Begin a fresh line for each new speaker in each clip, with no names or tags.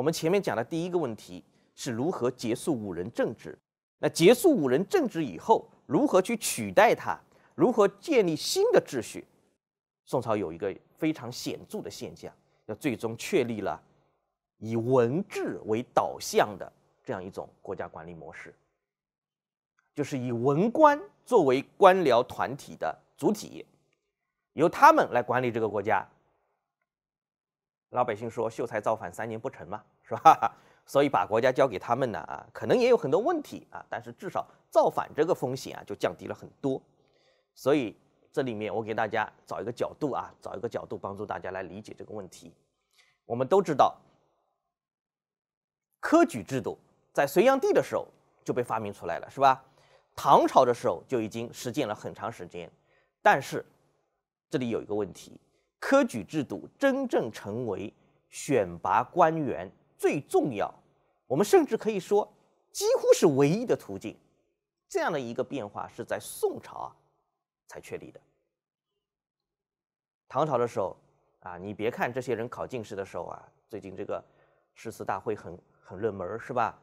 我们前面讲的第一个问题是如何结束五人政治，那结束五人政治以后，如何去取代它，如何建立新的秩序？宋朝有一个非常显著的现象，要最终确立了以文治为导向的这样一种国家管理模式，就是以文官作为官僚团体的主体，由他们来管理这个国家。老百姓说秀才造反三年不成嘛，是吧？所以把国家交给他们呢啊，可能也有很多问题啊，但是至少造反这个风险啊就降低了很多。所以这里面我给大家找一个角度啊，找一个角度帮助大家来理解这个问题。我们都知道，科举制度在隋炀帝的时候就被发明出来了，是吧？唐朝的时候就已经实践了很长时间，但是这里有一个问题。科举制度真正成为选拔官员最重要，我们甚至可以说几乎是唯一的途径。这样的一个变化是在宋朝啊才确立的。唐朝的时候啊，你别看这些人考进士的时候啊，最近这个诗词大会很很热门是吧？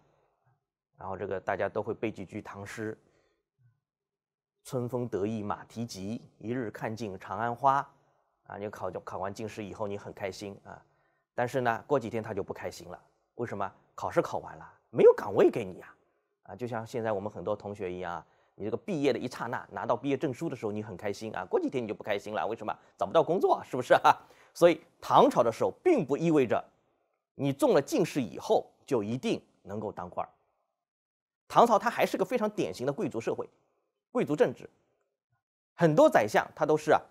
然后这个大家都会背几句唐诗：“春风得意马蹄疾，一日看尽长安花。”啊，你考就考完进士以后，你很开心啊，但是呢，过几天他就不开心了。为什么？考试考完了，没有岗位给你呀！啊，就像现在我们很多同学一样，你这个毕业的一刹那，拿到毕业证书的时候，你很开心啊，过几天你就不开心了。为什么？找不到工作，是不是啊？所以唐朝的时候，并不意味着你中了进士以后就一定能够当官儿。唐朝它还是个非常典型的贵族社会，贵族政治，很多宰相他都是啊，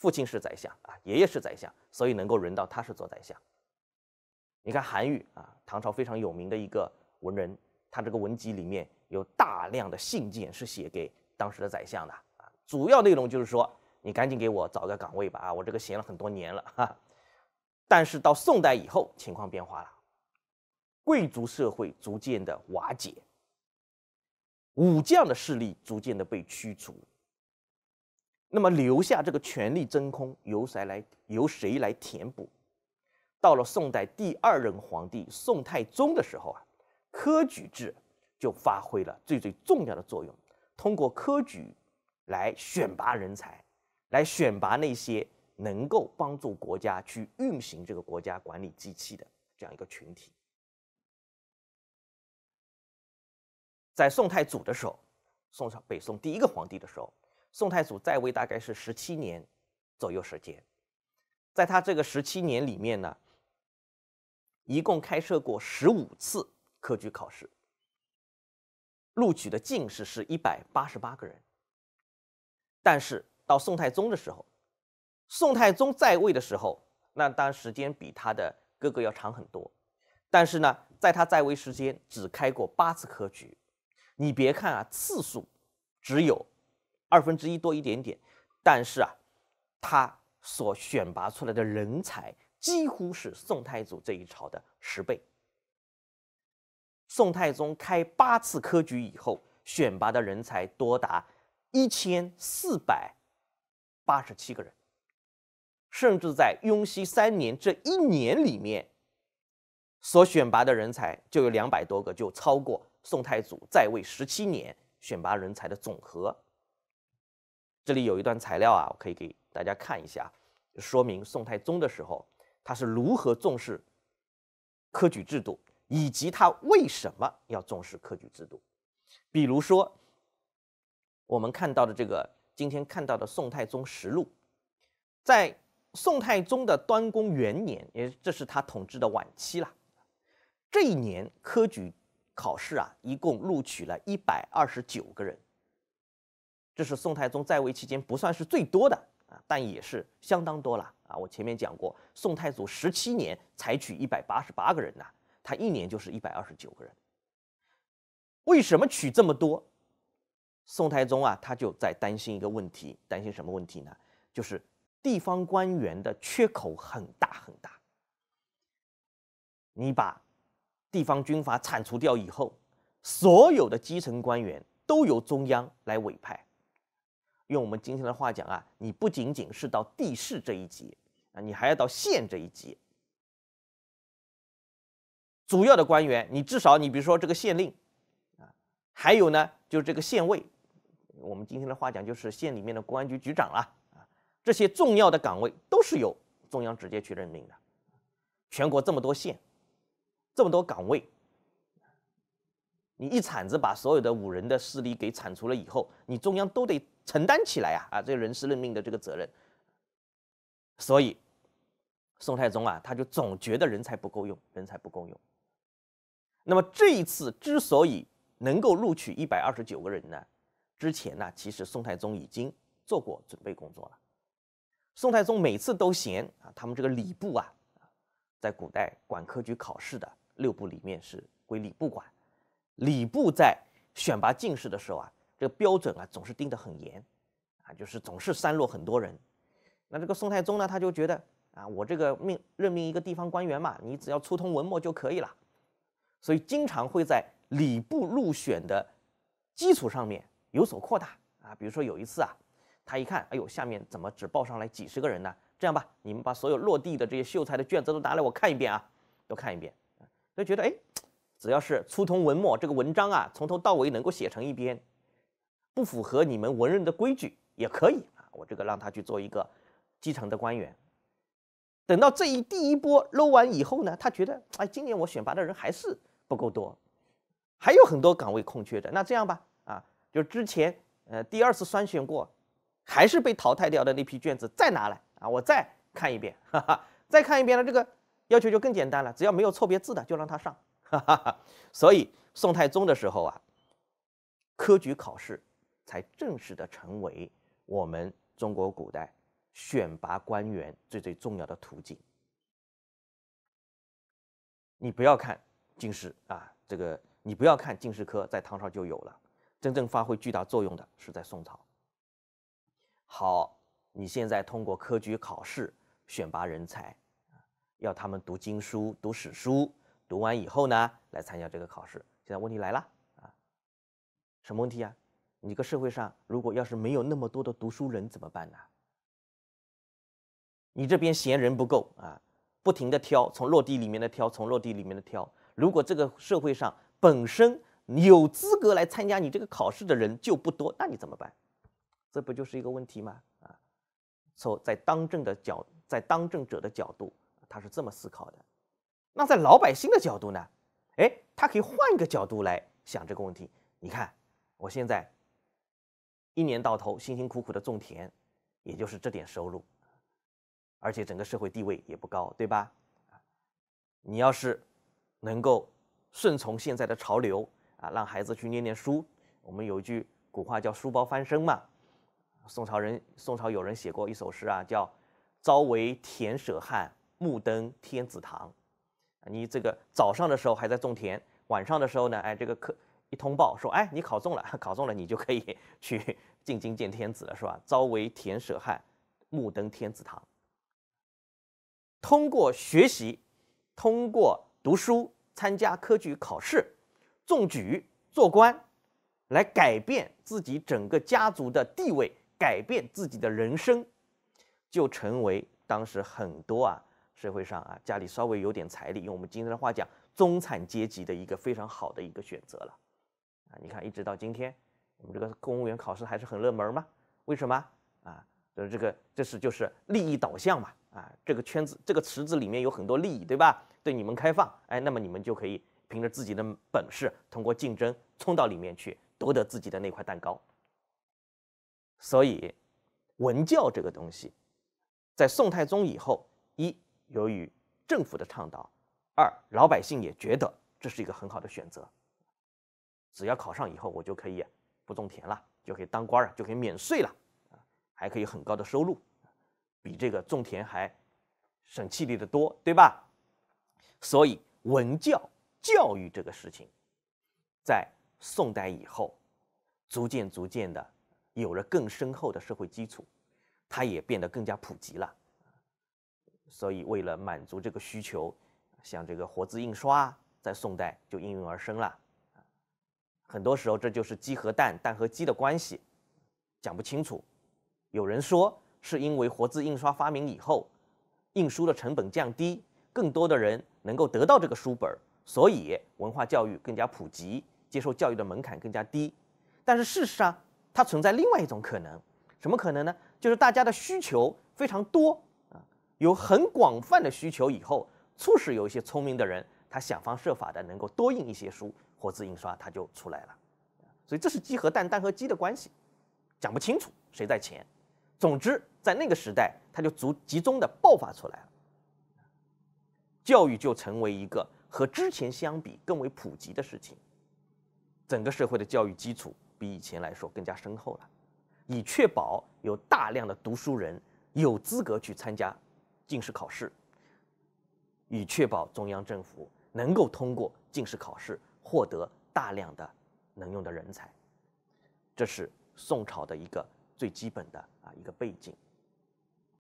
父亲是宰相啊，爷爷是宰相，所以能够轮到他是做宰相。你看韩愈啊，唐朝非常有名的一个文人，他这个文集里面有大量的信件是写给当时的宰相的啊，主要内容就是说，你赶紧给我找个岗位吧啊，我这个闲了很多年了哈。但是到宋代以后，情况变化了，贵族社会逐渐的瓦解，武将的势力逐渐的被驱逐。那么留下这个权力真空，由谁来由谁来填补？到了宋代第二任皇帝宋太宗的时候啊，科举制就发挥了最最重要的作用，通过科举来选拔人才，来选拔那些能够帮助国家去运行这个国家管理机器的这样一个群体。在宋太祖的时候，宋朝北宋第一个皇帝的时候。宋太祖在位大概是十七年左右时间，在他这个十七年里面呢，一共开设过十五次科举考试，录取的进士是一百八十八个人。但是到宋太宗的时候，宋太宗在位的时候，那当时间比他的哥哥要长很多，但是呢，在他在位时间只开过八次科举，你别看啊，次数只有。二分之一多一点点，但是啊，他所选拔出来的人才几乎是宋太祖这一朝的十倍。宋太宗开八次科举以后，选拔的人才多达一千四百八十七个人，甚至在雍熙三年这一年里面，所选拔的人才就有两百多个，就超过宋太祖在位十七年选拔人才的总和。这里有一段材料啊，我可以给大家看一下，说明宋太宗的时候他是如何重视科举制度，以及他为什么要重视科举制度。比如说，我们看到的这个今天看到的《宋太宗实录》，在宋太宗的端公元年，也这是他统治的晚期了。这一年科举考试啊，一共录取了一百二十九个人。这是宋太宗在位期间不算是最多的啊，但也是相当多了啊。我前面讲过，宋太祖十七年才取一百八十八个人呐，他一年就是一百二十九个人。为什么取这么多？宋太宗啊，他就在担心一个问题，担心什么问题呢？就是地方官员的缺口很大很大。你把地方军阀铲除掉以后，所有的基层官员都由中央来委派。用我们今天的话讲啊，你不仅仅是到地市这一级啊，你还要到县这一级。主要的官员，你至少你比如说这个县令，啊，还有呢就是这个县尉，我们今天的话讲就是县里面的公安局局长啦，啊，这些重要的岗位都是由中央直接去任命的。全国这么多县，这么多岗位，你一铲子把所有的五人的势力给铲除了以后，你中央都得承担起来啊啊，这个人事任命的这个责任。所以，宋太宗啊，他就总觉得人才不够用，人才不够用。那么这一次之所以能够录取一百二十九个人呢，之前呢，其实宋太宗已经做过准备工作了。宋太宗每次都嫌啊，他们这个礼部啊。在古代管科举考试的六部里面是归礼部管，礼部在选拔进士的时候啊，这个标准啊总是定得很严，啊就是总是删落很多人。那这个宋太宗呢，他就觉得啊，我这个命任命一个地方官员嘛，你只要粗通文墨就可以了，所以经常会在礼部入选的基础上面有所扩大啊。比如说有一次啊，他一看，哎呦，下面怎么只报上来几十个人呢？这样吧，你们把所有落地的这些秀才的卷子都拿来我看一遍啊，都看一遍，就觉得哎，只要是粗通文墨，这个文章啊从头到尾能够写成一篇，不符合你们文人的规矩也可以啊，我这个让他去做一个基层的官员。等到这一第一波搂完以后呢，他觉得哎，今年我选拔的人还是不够多，还有很多岗位空缺的。那这样吧，啊，就之前呃第二次筛选过，还是被淘汰掉的那批卷子再拿来。啊，我再看一遍，哈哈，再看一遍呢，这个要求就更简单了，只要没有错别字的就让他上。哈哈哈，所以宋太宗的时候啊，科举考试才正式的成为我们中国古代选拔官员最最重要的途径。你不要看进士啊，这个你不要看进士科在唐朝就有了，真正发挥巨大作用的是在宋朝。好。你现在通过科举考试选拔人才，要他们读经书、读史书，读完以后呢，来参加这个考试。现在问题来了啊，什么问题啊？你个社会上如果要是没有那么多的读书人怎么办呢？你这边嫌人不够啊，不停的挑，从落地里面的挑，从落地里面的挑。如果这个社会上本身有资格来参加你这个考试的人就不多，那你怎么办？这不就是一个问题吗？啊？从在当政的角，在当政者的角度，他是这么思考的。那在老百姓的角度呢？哎，他可以换一个角度来想这个问题。你看，我现在一年到头辛辛苦苦的种田，也就是这点收入，而且整个社会地位也不高，对吧？你要是能够顺从现在的潮流啊，让孩子去念念书，我们有一句古话叫“书包翻身”嘛。宋朝人，宋朝有人写过一首诗啊，叫“朝为田舍汉，暮登天子堂”。你这个早上的时候还在种田，晚上的时候呢，哎，这个科一通报说，哎，你考中了，考中了，你就可以 去进京见天子了，是吧？“朝为田舍汉，暮登天子堂”。通过学习，通过读书，参加科举考试，中举做官，来改变自己整个家族的地位。改变自己的人生，就成为当时很多啊社会上啊家里稍微有点财力，用我们今天的话讲，中产阶级的一个非常好的一个选择了。啊，你看一直到今天，我们这个公务员考试还是很热门吗？为什么啊？就是这个，这是就是利益导向嘛。啊，这个圈子这个池子里面有很多利益，对吧？对你们开放，哎，那么你们就可以凭着自己的本事，通过竞争冲到里面去，夺得自己的那块蛋糕。所以，文教这个东西，在宋太宗以后，一由于政府的倡导，二老百姓也觉得这是一个很好的选择。只要考上以后，我就可以不种田了，就可以当官儿，就可以免税了，还可以很高的收入，比这个种田还省气力的多，对吧？所以文教教育这个事情，在宋代以后，逐渐逐渐的。有了更深厚的社会基础，它也变得更加普及了。所以，为了满足这个需求，像这个活字印刷在宋代就应运而生了。很多时候，这就是鸡和蛋、蛋和鸡的关系，讲不清楚。有人说，是因为活字印刷发明以后，印书的成本降低，更多的人能够得到这个书本，所以文化教育更加普及，接受教育的门槛更加低。但是事实上，它存在另外一种可能，什么可能呢？就是大家的需求非常多，有很广泛的需求以后，促使有一些聪明的人，他想方设法的能够多印一些书，活字印刷它就出来了。所以这是鸡和蛋，蛋和鸡的关系，讲不清楚谁在前。总之，在那个时代，它就足集中的爆发出来了，教育就成为一个和之前相比更为普及的事情。整个社会的教育基础比以前来说更加深厚了，以确保有大量的读书人有资格去参加进士考试，以确保中央政府能够通过进士考试获得大量的能用的人才。这是宋朝的一个最基本的啊一个背景。